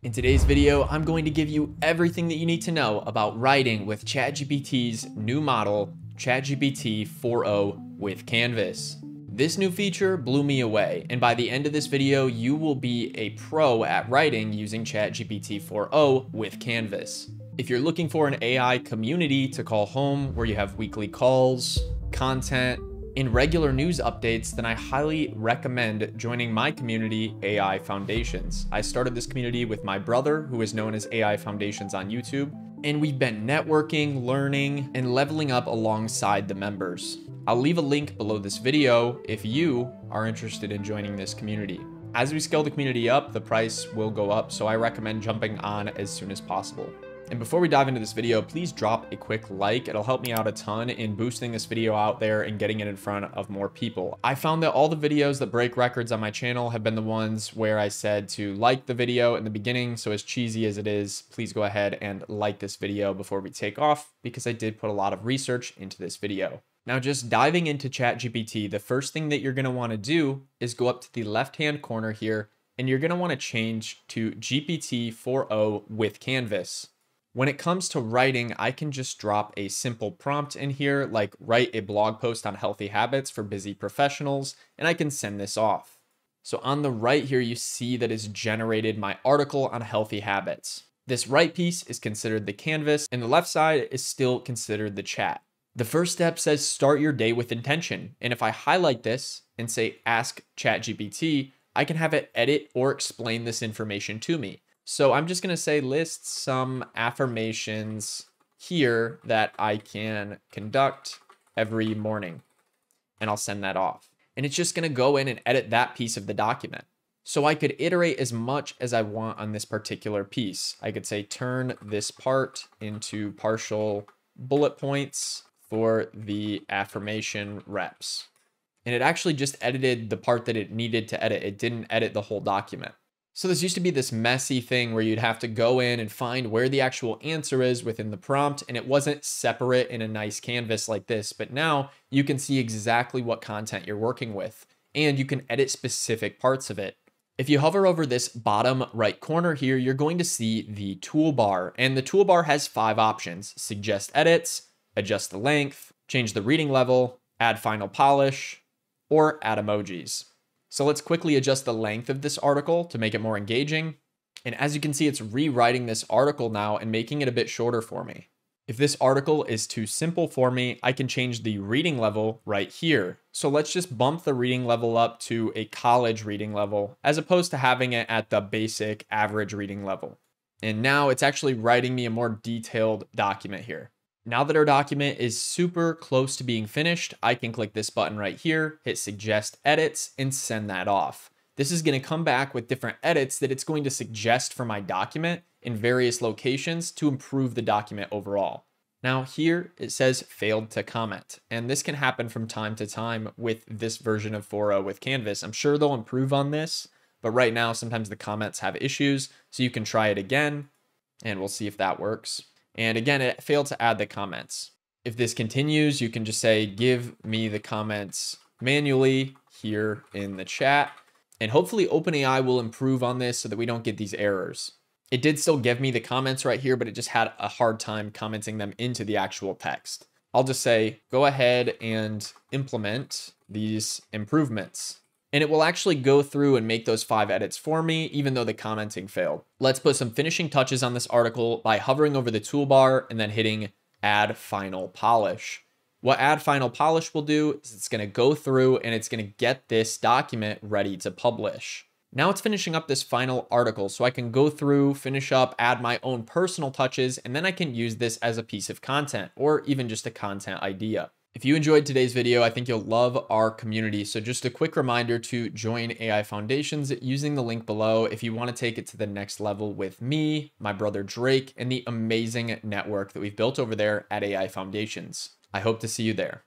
In today's video, I'm going to give you everything that you need to know about writing with ChatGPT's new model, ChatGPT 4o with Canvas. This new feature blew me away, and by the end of this video, you will be a pro at writing using ChatGPT 4o with Canvas. If you're looking for an AI community to call home where you have weekly calls, content, in regular news updates, then I highly recommend joining my community, AI Foundations. I started this community with my brother, who is known as AI Foundations on YouTube, and we've been networking, learning, and leveling up alongside the members. I'll leave a link below this video if you are interested in joining this community. As we scale the community up, the price will go up, so I recommend jumping on as soon as possible. And before we dive into this video, please drop a quick like. It'll help me out a ton in boosting this video out there and getting it in front of more people. I found that all the videos that break records on my channel have been the ones where I said to like the video in the beginning. So as cheesy as it is, please go ahead and like this video before we take off because I did put a lot of research into this video. Now, just diving into ChatGPT, the first thing that you're going to want to do is go up to the left-hand corner here, and you're going to want to change to GPT 4o with Canvas. When it comes to writing, I can just drop a simple prompt in here, like write a blog post on healthy habits for busy professionals, and I can send this off. So on the right here, you see that it's generated my article on healthy habits. This right piece is considered the canvas, and the left side is still considered the chat. The first step says start your day with intention. And if I highlight this and say ask ChatGPT, I can have it edit or explain this information to me. So I'm just going to say list some affirmations here that I can conduct every morning. And I'll send that off. And it's just going to go in and edit that piece of the document. So I could iterate as much as I want on this particular piece. I could say turn this part into partial bullet points for the affirmation reps. And it actually just edited the part that it needed to edit. It didn't edit the whole document. So this used to be this messy thing where you'd have to go in and find where the actual answer is within the prompt and it wasn't separate in a nice canvas like this, but now you can see exactly what content you're working with and you can edit specific parts of it. If you hover over this bottom right corner here, you're going to see the toolbar and the toolbar has five options, suggest edits, adjust the length, change the reading level, add final polish, or add emojis. So let's quickly adjust the length of this article to make it more engaging. And as you can see, it's rewriting this article now and making it a bit shorter for me. If this article is too simple for me, I can change the reading level right here. So let's just bump the reading level up to a college reading level, as opposed to having it at the basic average reading level. And now it's actually writing me a more detailed document here. Now that our document is super close to being finished, I can click this button right here, hit suggest edits and send that off. This is going to come back with different edits that it's going to suggest for my document in various locations to improve the document overall. Now here it says failed to comment, and this can happen from time to time with this version of 4o with Canvas. I'm sure they'll improve on this, but right now sometimes the comments have issues, so you can try it again, and we'll see if that works. And again, it failed to add the comments. If this continues, you can just say, give me the comments manually here in the chat. And hopefully OpenAI will improve on this so that we don't get these errors. It did still give me the comments right here, but it just had a hard time commenting them into the actual text. I'll just say, go ahead and implement these improvements and it will actually go through and make those five edits for me, even though the commenting failed. Let's put some finishing touches on this article by hovering over the toolbar and then hitting add final polish. What add final polish will do is it's going to go through and it's going to get this document ready to publish. Now it's finishing up this final article so I can go through, finish up, add my own personal touches, and then I can use this as a piece of content or even just a content idea. If you enjoyed today's video, I think you'll love our community. So just a quick reminder to join AI Foundations using the link below if you want to take it to the next level with me, my brother Drake, and the amazing network that we've built over there at AI Foundations. I hope to see you there.